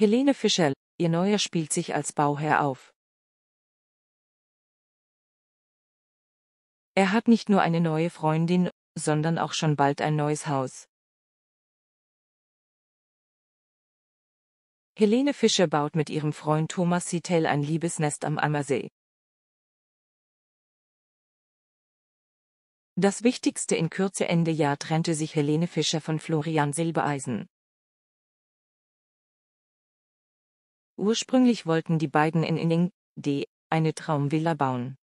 Helene Fischer, ihr Neuer spielt sich als Bauherr auf. Er hat nicht nur eine neue Freundin, sondern auch schon bald ein neues Haus. Helene Fischer baut mit ihrem Freund Thomas Sittel ein Liebesnest am Ammersee. Das Wichtigste in Kürze Ende Jahr trennte sich Helene Fischer von Florian Silbereisen. Ursprünglich wollten die beiden in Inning, D, eine Traumvilla bauen.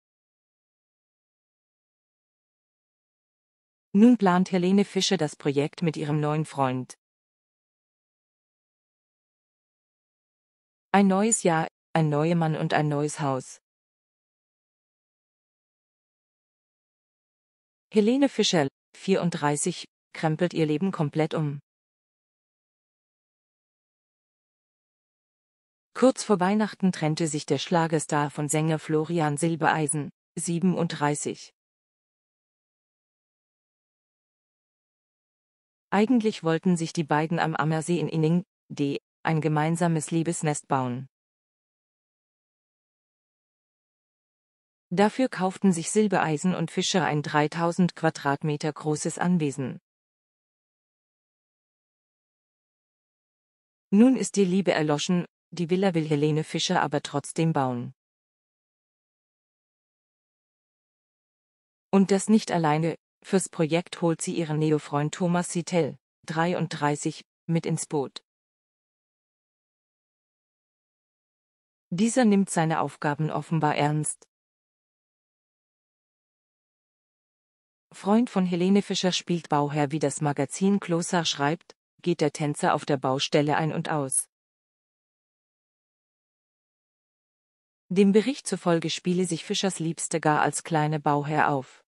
Nun plant Helene Fischer das Projekt mit ihrem neuen Freund. Ein neues Jahr, ein neuer Mann und ein neues Haus. Helene Fischer, 34, krempelt ihr Leben komplett um. Kurz vor Weihnachten trennte sich der Schlagerstar von Sänger Florian Silbereisen, 37. Eigentlich wollten sich die beiden am Ammersee in Inning, D., ein gemeinsames Liebesnest bauen. Dafür kauften sich Silbereisen und Fischer ein 3000 Quadratmeter großes Anwesen. Nun ist die Liebe erloschen die Villa will Helene Fischer aber trotzdem bauen. Und das nicht alleine, fürs Projekt holt sie ihren Neofreund Thomas Sittel, 33, mit ins Boot. Dieser nimmt seine Aufgaben offenbar ernst. Freund von Helene Fischer spielt Bauherr wie das Magazin Closer schreibt, geht der Tänzer auf der Baustelle ein und aus. Dem Bericht zufolge spiele sich Fischers Liebste gar als kleine Bauherr auf.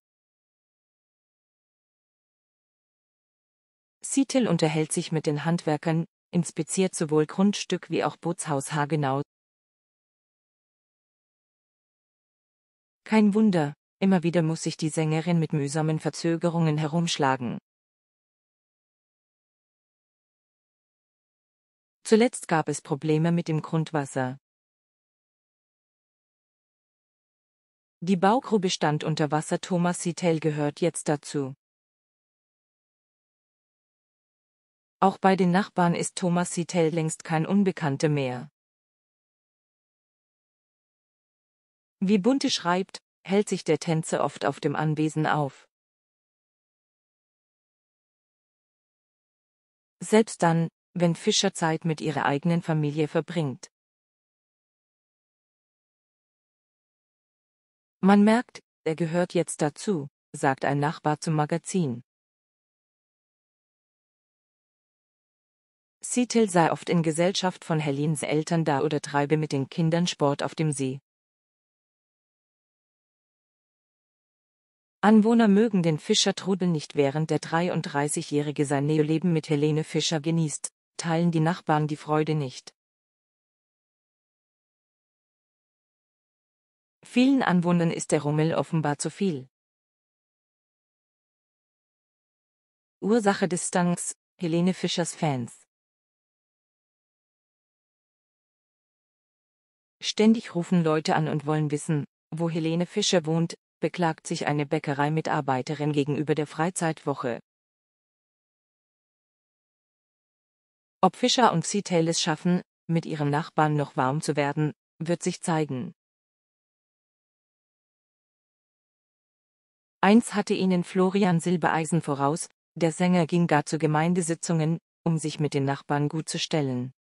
Sietel unterhält sich mit den Handwerkern, inspiziert sowohl Grundstück wie auch Bootshaus haargenau. Kein Wunder, immer wieder muss sich die Sängerin mit mühsamen Verzögerungen herumschlagen. Zuletzt gab es Probleme mit dem Grundwasser. Die Baugrube stand unter Wasser Thomas Sittel gehört jetzt dazu. Auch bei den Nachbarn ist Thomas Sittel längst kein Unbekannter mehr. Wie Bunte schreibt, hält sich der Tänzer oft auf dem Anwesen auf. Selbst dann, wenn Fischer Zeit mit ihrer eigenen Familie verbringt. Man merkt, er gehört jetzt dazu, sagt ein Nachbar zum Magazin. Sitil sei oft in Gesellschaft von Helins Eltern da oder treibe mit den Kindern Sport auf dem See. Anwohner mögen den Fischertrudel nicht während der 33-Jährige sein Neoleben mit Helene Fischer genießt, teilen die Nachbarn die Freude nicht. Vielen Anwohnern ist der Rummel offenbar zu viel. Ursache des Stanks, Helene Fischers Fans. Ständig rufen Leute an und wollen wissen, wo Helene Fischer wohnt, beklagt sich eine Bäckereimitarbeiterin gegenüber der Freizeitwoche. Ob Fischer und Seatail es schaffen, mit ihrem Nachbarn noch warm zu werden, wird sich zeigen. Eins hatte ihnen Florian Silbereisen voraus, der Sänger ging gar zu Gemeindesitzungen, um sich mit den Nachbarn gut zu stellen.